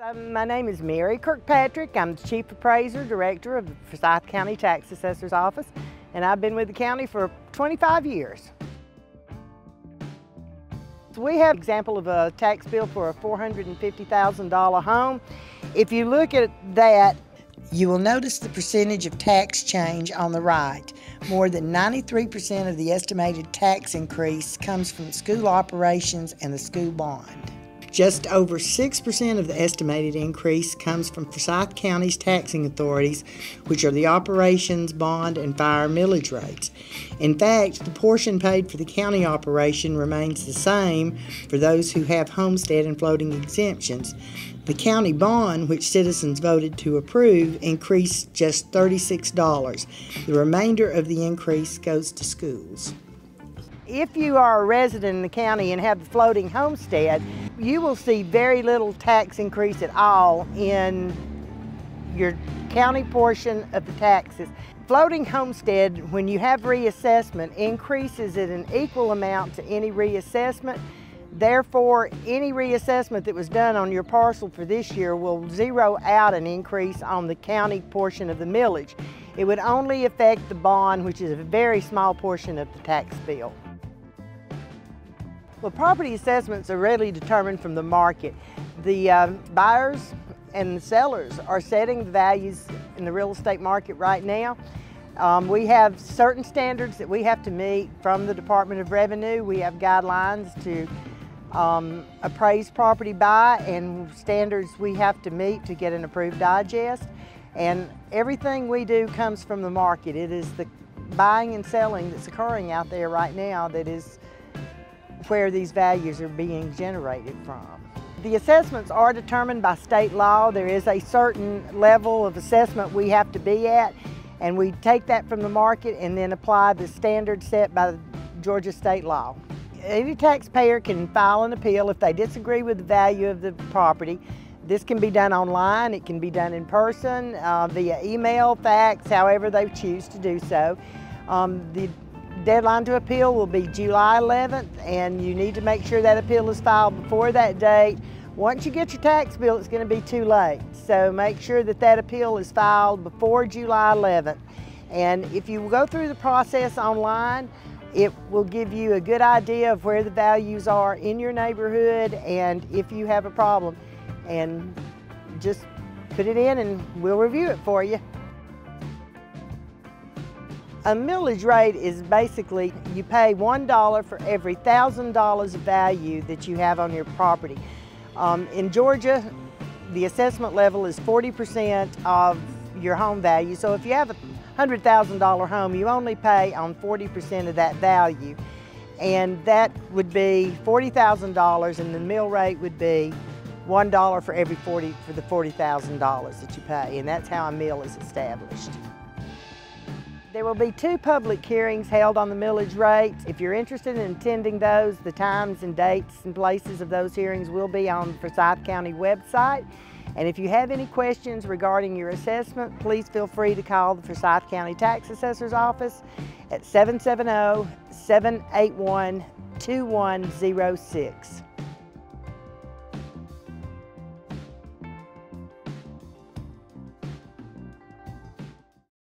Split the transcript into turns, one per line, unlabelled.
Um, my name is Mary Kirkpatrick. I'm the Chief Appraiser Director of the Forsyth County Tax Assessor's Office, and I've been with the county for 25 years. So we have an example of a tax bill for a $450,000 home. If you look at that, you will notice the percentage of tax change on the right. More than 93% of the estimated tax increase comes from school operations and the school bond. Just over 6% of the estimated increase comes from Forsyth County's taxing authorities, which are the operations, bond, and fire millage rates. In fact, the portion paid for the county operation remains the same for those who have homestead and floating exemptions. The county bond, which citizens voted to approve, increased just $36. The remainder of the increase goes to schools. If you are a resident in the county and have a floating homestead, you will see very little tax increase at all in your county portion of the taxes. Floating homestead, when you have reassessment, increases at an equal amount to any reassessment. Therefore, any reassessment that was done on your parcel for this year will zero out an increase on the county portion of the millage. It would only affect the bond, which is a very small portion of the tax bill. Well, property assessments are readily determined from the market. The uh, buyers and the sellers are setting the values in the real estate market right now. Um, we have certain standards that we have to meet from the Department of Revenue. We have guidelines to um, appraise property by and standards we have to meet to get an approved digest. And everything we do comes from the market. It is the buying and selling that's occurring out there right now that is where these values are being generated from. The assessments are determined by state law. There is a certain level of assessment we have to be at and we take that from the market and then apply the standard set by Georgia state law. Any taxpayer can file an appeal if they disagree with the value of the property. This can be done online, it can be done in person, uh, via email, fax, however they choose to do so. Um, the deadline to appeal will be July 11th and you need to make sure that appeal is filed before that date. Once you get your tax bill, it's going to be too late. So make sure that that appeal is filed before July 11th. And if you go through the process online, it will give you a good idea of where the values are in your neighborhood and if you have a problem. And just put it in and we'll review it for you. A millage rate is basically you pay $1 for every $1,000 of value that you have on your property. Um, in Georgia, the assessment level is 40% of your home value. So if you have a $100,000 home, you only pay on 40% of that value. And that would be $40,000 and the mill rate would be $1 for every 40 for the $40,000 that you pay. And that's how a mill is established. There will be two public hearings held on the millage rates. If you're interested in attending those, the times and dates and places of those hearings will be on the Forsyth County website. And if you have any questions regarding your assessment, please feel free to call the Forsyth County Tax Assessor's Office at 770-781-2106.